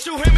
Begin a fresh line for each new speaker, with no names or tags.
Shoot him